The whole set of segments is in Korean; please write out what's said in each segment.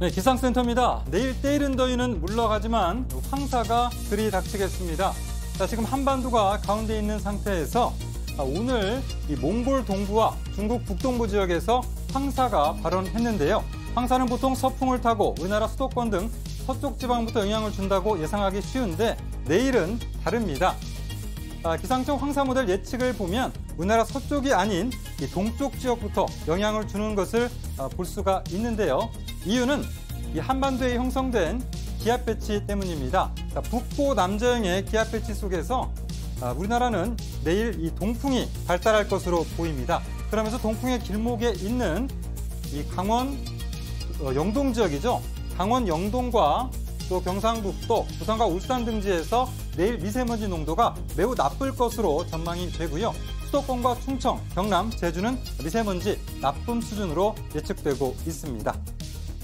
네, 기상센터입니다. 내일 때이른 더위는 물러가지만 황사가 들이닥치겠습니다. 자, 지금 한반도가 가운데 있는 상태에서 아, 오늘 이 몽골 동부와 중국 북동부 지역에서 황사가 발원했는데요. 황사는 보통 서풍을 타고 우리나라 수도권 등 서쪽 지방부터 영향을 준다고 예상하기 쉬운데 내일은 다릅니다. 아, 기상청 황사 모델 예측을 보면 우리나라 서쪽이 아닌 이 동쪽 지역부터 영향을 주는 것을 아, 볼 수가 있는데요. 이유는 이 한반도에 형성된 기압 배치 때문입니다. 자, 북고 남저형의 기압 배치 속에서 아, 우리나라는 내일 이 동풍이 발달할 것으로 보입니다. 그러면서 동풍의 길목에 있는 이 강원 어, 영동 지역이죠. 강원 영동과 또 경상북도, 부산과 울산 등지에서 내일 미세먼지 농도가 매우 나쁠 것으로 전망이 되고요. 수도권과 충청, 경남, 제주는 미세먼지 나쁨 수준으로 예측되고 있습니다.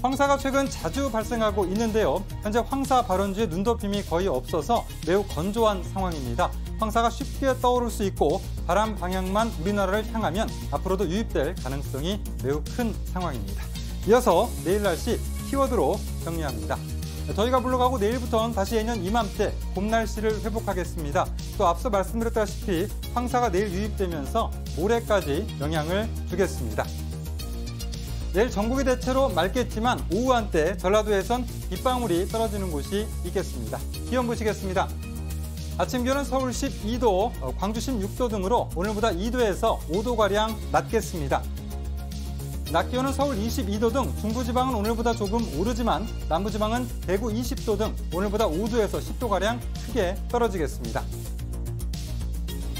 황사가 최근 자주 발생하고 있는데요. 현재 황사 발원지에 눈덮임이 거의 없어서 매우 건조한 상황입니다. 황사가 쉽게 떠오를 수 있고 바람 방향만 우리나라를 향하면 앞으로도 유입될 가능성이 매우 큰 상황입니다. 이어서 내일 날씨 키워드로 정리합니다. 저희가 물러가고 내일부터는 다시 예년 이맘때 봄 날씨를 회복하겠습니다. 또 앞서 말씀드렸다시피 황사가 내일 유입되면서 모레까지 영향을 주겠습니다. 내일 전국이 대체로 맑겠지만 오후 한때 전라도에선 빗방울이 떨어지는 곳이 있겠습니다. 기온 보시겠습니다. 아침 기온은 서울 12도, 어, 광주 16도 등으로 오늘보다 2도에서 5도가량 낮겠습니다. 낮 기온은 서울 22도 등 중부지방은 오늘보다 조금 오르지만 남부지방은 대구 20도 등 오늘보다 5도에서 10도가량 크게 떨어지겠습니다.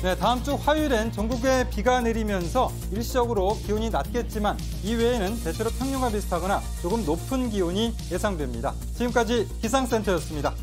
네, 다음 주 화요일엔 전국에 비가 내리면서 일시적으로 기온이 낮겠지만 이외에는 대체로 평년과 비슷하거나 조금 높은 기온이 예상됩니다. 지금까지 기상센터였습니다.